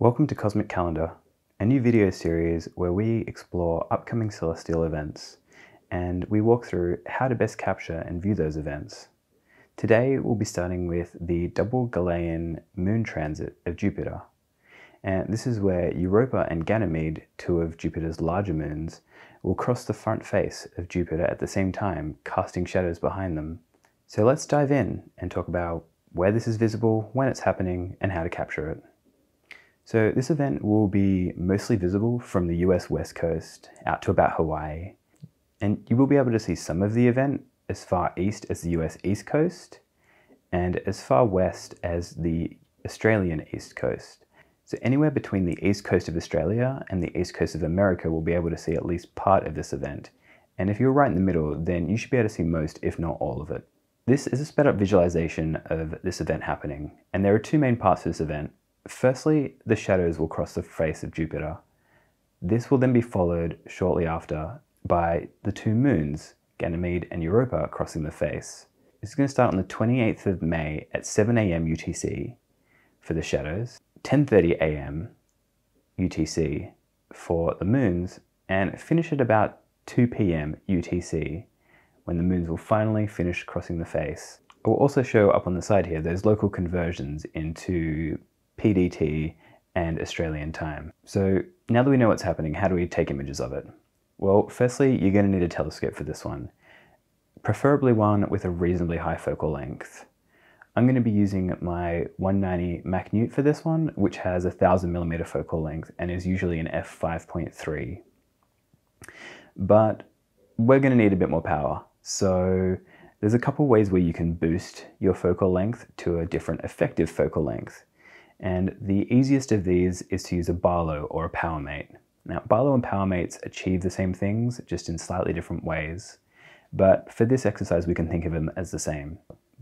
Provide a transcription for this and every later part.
Welcome to Cosmic Calendar, a new video series where we explore upcoming celestial events and we walk through how to best capture and view those events. Today we'll be starting with the double Galilean moon transit of Jupiter. And this is where Europa and Ganymede, two of Jupiter's larger moons, will cross the front face of Jupiter at the same time, casting shadows behind them. So let's dive in and talk about where this is visible, when it's happening, and how to capture it. So this event will be mostly visible from the US west coast out to about Hawaii. And you will be able to see some of the event as far east as the US east coast and as far west as the Australian east coast. So anywhere between the east coast of Australia and the east coast of America will be able to see at least part of this event. And if you're right in the middle, then you should be able to see most, if not all of it. This is a sped up visualization of this event happening, and there are two main parts to this event. Firstly, the shadows will cross the face of Jupiter. This will then be followed shortly after by the two moons, Ganymede and Europa, crossing the face. This is going to start on the 28th of May at 7 a.m. UTC for the shadows, 10:30 a.m. UTC for the moons, and finish at about 2 p.m. UTC when the moons will finally finish crossing the face. I will also show up on the side here those local conversions into PDT and Australian time. So now that we know what's happening, how do we take images of it? Well, firstly, you're going to need a telescope for this one, preferably one with a reasonably high focal length. I'm going to be using my 190 Mak-Newt for this one, which has a 1000 millimeter focal length and is usually an f5.3. But we're going to need a bit more power. So there's a couple ways where you can boost your focal length to a different effective focal length. And the easiest of these is to use a Barlow or a PowerMate. Now, Barlow and PowerMates achieve the same things, just in slightly different ways. But for this exercise, we can think of them as the same.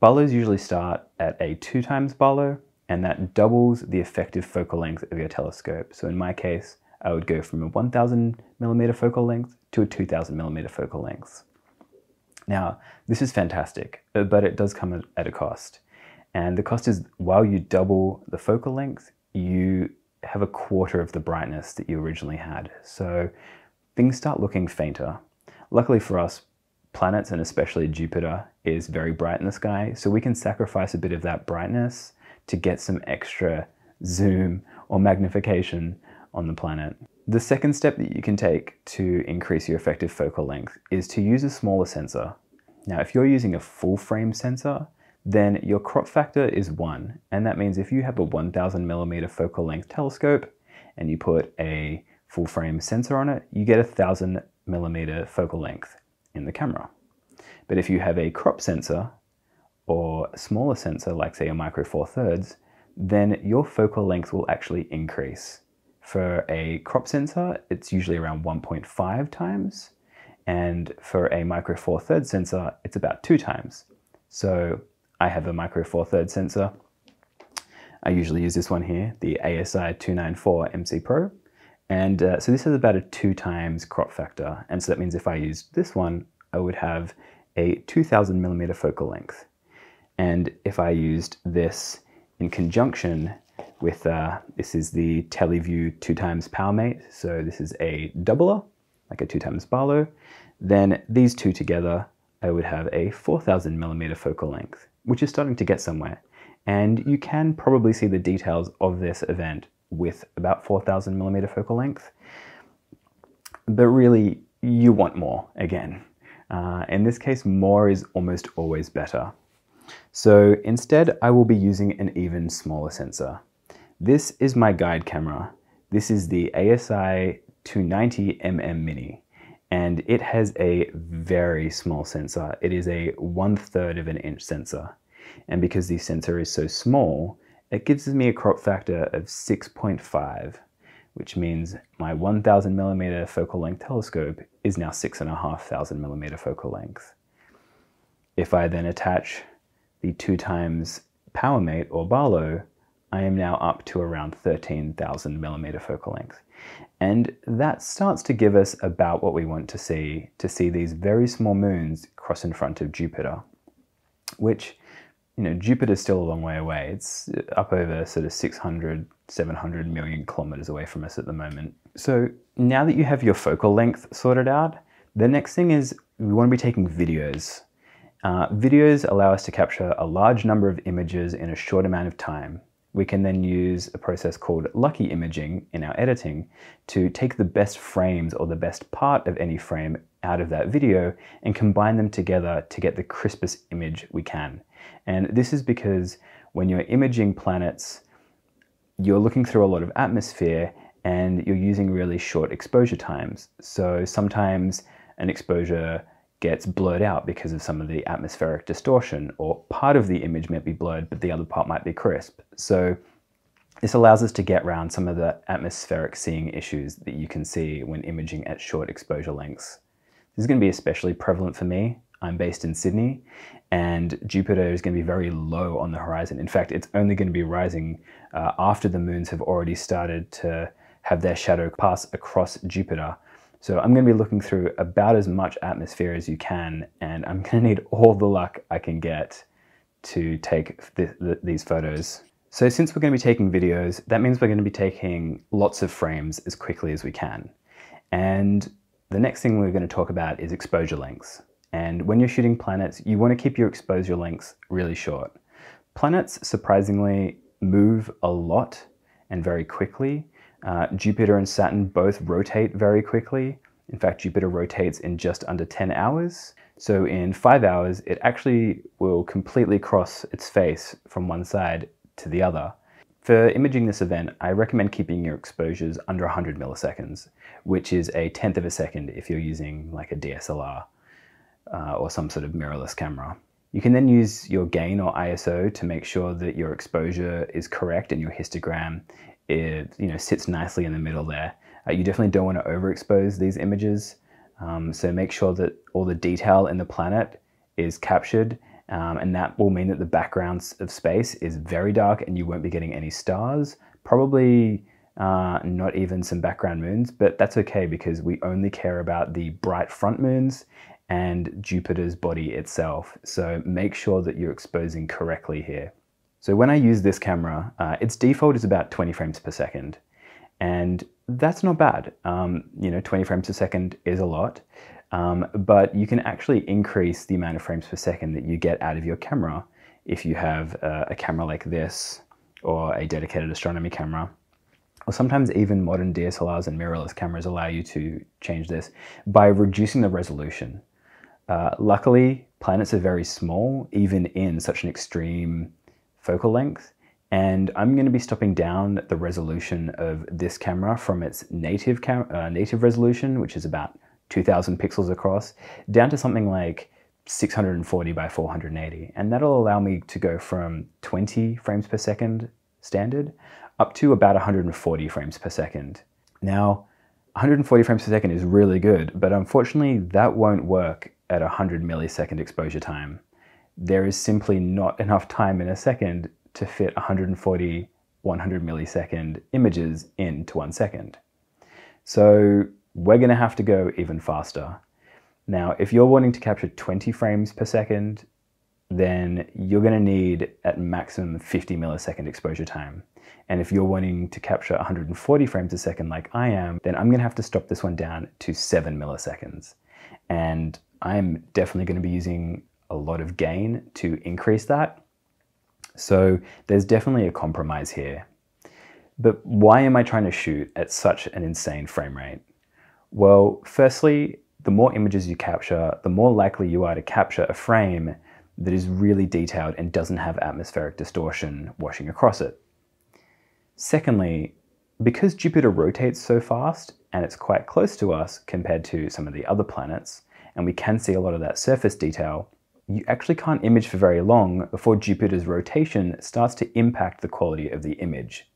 Barlows usually start at a two times Barlow, and that doubles the effective focal length of your telescope. So in my case, I would go from a 1000 millimeter focal length to a 2000 millimeter focal length. Now, this is fantastic, but it does come at a cost. And the cost is while you double the focal length, you have a quarter of the brightness that you originally had. So things start looking fainter. Luckily for us, planets and especially Jupiter is very bright in the sky, so we can sacrifice a bit of that brightness to get some extra zoom or magnification on the planet. The second step that you can take to increase your effective focal length is to use a smaller sensor. Now, if you're using a full frame sensor, then your crop factor is one. And that means if you have a 1000 millimeter focal length telescope and you put a full frame sensor on it, you get a 1000 millimeter focal length in the camera. But if you have a crop sensor or a smaller sensor, like say a micro four thirds, then your focal length will actually increase. For a crop sensor, it's usually around 1.5 times. And for a micro four thirds sensor, it's about two times. So I have a micro four thirds sensor. I usually use this one here, the ASI 294 MC Pro. And uh, so this is about a two times crop factor. And so that means if I used this one, I would have a 2000 millimeter focal length. And if I used this in conjunction with, uh, this is the TeleVue two times PowerMate. So this is a doubler, like a two times Barlow. Then these two together, I would have a 4000 millimeter focal length, which is starting to get somewhere. And you can probably see the details of this event with about 4000 millimeter focal length. But really, you want more again. Uh, in this case, more is almost always better. So instead, I will be using an even smaller sensor. This is my guide camera. This is the ASI 290mm Mini, and it has a very small sensor. It is a one third of an inch sensor. And because the sensor is so small, it gives me a crop factor of 6.5, which means my 1000 millimeter focal length telescope is now 6,500 millimeter focal length. If I then attach the two times PowerMate or Barlow, I am now up to around 13,000 millimeter focal length. And that starts to give us about what we want to see, to see these very small moons cross in front of Jupiter, which you know, Jupiter's still a long way away. It's up over sort of 600, 700 million kilometers away from us at the moment. So now that you have your focal length sorted out, the next thing is we want to be taking videos. Uh, videos allow us to capture a large number of images in a short amount of time. We can then use a process called lucky imaging in our editing to take the best frames or the best part of any frame out of that video and combine them together to get the crispest image we can. And this is because when you're imaging planets, you're looking through a lot of atmosphere and you're using really short exposure times. So sometimes an exposure gets blurred out because of some of the atmospheric distortion, or part of the image might be blurred, but the other part might be crisp. So this allows us to get around some of the atmospheric seeing issues that you can see when imaging at short exposure lengths. This is going to be especially prevalent for me. I'm based in Sydney, and Jupiter is going to be very low on the horizon. In fact, it's only going to be rising uh, after the moons have already started to have their shadow pass across Jupiter. So I'm going to be looking through about as much atmosphere as you can, and I'm going to need all the luck I can get to take th th these photos. So since we're going to be taking videos, that means we're going to be taking lots of frames as quickly as we can. And the next thing we're going to talk about is exposure lengths. And when you're shooting planets, you want to keep your exposure lengths really short. Planets, surprisingly, move a lot and very quickly, uh, Jupiter and Saturn both rotate very quickly. In fact, Jupiter rotates in just under 10 hours. So in five hours, it actually will completely cross its face from one side to the other. For imaging this event, I recommend keeping your exposures under 100 milliseconds, which is a tenth of a second if you're using like a DSLR uh, or some sort of mirrorless camera. You can then use your gain or ISO to make sure that your exposure is correct and your histogram it you know sits nicely in the middle there. Uh, you definitely don't want to overexpose these images, um, so make sure that all the detail in the planet is captured, um, and that will mean that the background of space is very dark and you won't be getting any stars. Probably uh, not even some background moons, but that's okay because we only care about the bright front moons and Jupiter's body itself. So make sure that you're exposing correctly here. So when I use this camera, uh, its default is about 20 frames per second. And that's not bad. Um, you know, 20 frames per second is a lot, um, but you can actually increase the amount of frames per second that you get out of your camera if you have a, a camera like this or a dedicated astronomy camera. Or sometimes even modern DSLRs and mirrorless cameras allow you to change this by reducing the resolution. Uh, luckily, planets are very small, even in such an extreme focal length and I'm going to be stopping down the resolution of this camera from its native, uh, native resolution, which is about 2000 pixels across, down to something like 640 by 480. And that'll allow me to go from 20 frames per second standard up to about 140 frames per second. Now, 140 frames per second is really good, but unfortunately that won't work at 100 millisecond exposure time there is simply not enough time in a second to fit 140 100 millisecond images into one second. So we're going to have to go even faster. Now, if you're wanting to capture 20 frames per second, then you're going to need at maximum 50 millisecond exposure time. And if you're wanting to capture 140 frames a second like I am, then I'm going to have to stop this one down to 7 milliseconds. And I'm definitely going to be using lot of gain to increase that. So there's definitely a compromise here. But why am I trying to shoot at such an insane frame rate? Well, firstly, the more images you capture, the more likely you are to capture a frame that is really detailed and doesn't have atmospheric distortion washing across it. Secondly, because Jupiter rotates so fast and it's quite close to us compared to some of the other planets, and we can see a lot of that surface detail, you actually can't image for very long before Jupiter's rotation starts to impact the quality of the image.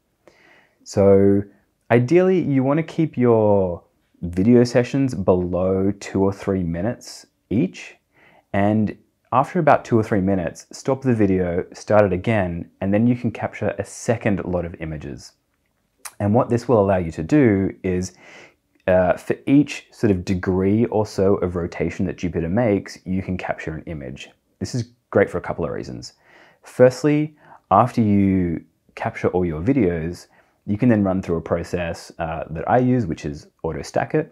So ideally, you want to keep your video sessions below two or three minutes each. And after about two or three minutes, stop the video, start it again, and then you can capture a second lot of images. And what this will allow you to do is uh, for each sort of degree or so of rotation that Jupiter makes, you can capture an image. This is great for a couple of reasons. Firstly, after you capture all your videos, you can then run through a process uh, that I use, which is AutoStakkert.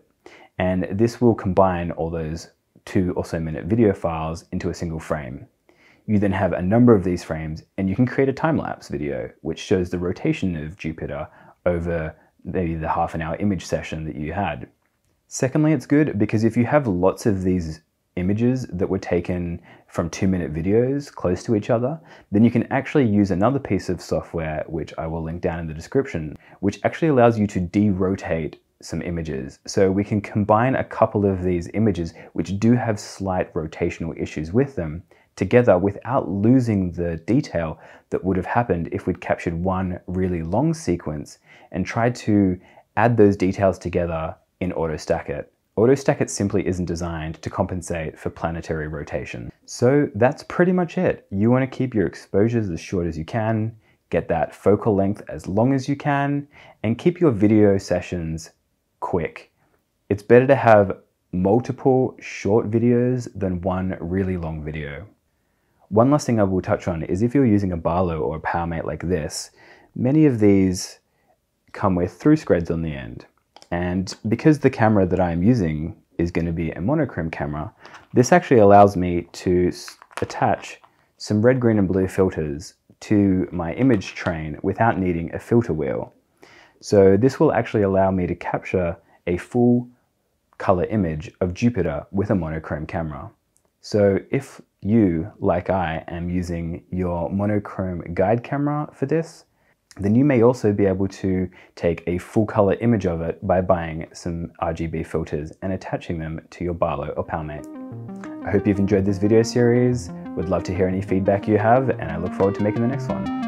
And this will combine all those two or so minute video files into a single frame. You then have a number of these frames and you can create a time-lapse video which shows the rotation of Jupiter over maybe the half an hour image session that you had. Secondly, it's good because if you have lots of these images that were taken from two minute videos close to each other, then you can actually use another piece of software, which I will link down in the description, which actually allows you to de-rotate some images. So we can combine a couple of these images, which do have slight rotational issues with them, together without losing the detail that would have happened if we'd captured one really long sequence and tried to add those details together in AutoStakkert. AutoStakkert simply isn't designed to compensate for planetary rotation. So that's pretty much it. You want to keep your exposures as short as you can, get that focal length as long as you can, and keep your video sessions quick. It's better to have multiple short videos than one really long video. One last thing I will touch on is if you're using a Barlow or a PowerMate like this, many of these come with through screds on the end. And because the camera that I'm using is going to be a monochrome camera, this actually allows me to attach some red, green and blue filters to my image train without needing a filter wheel. So this will actually allow me to capture a full color image of Jupiter with a monochrome camera. So if you, like I, am using your monochrome guide camera for this, then you may also be able to take a full color image of it by buying some RGB filters and attaching them to your Barlow or PowerMate. I hope you've enjoyed this video series, would love to hear any feedback you have, and I look forward to making the next one.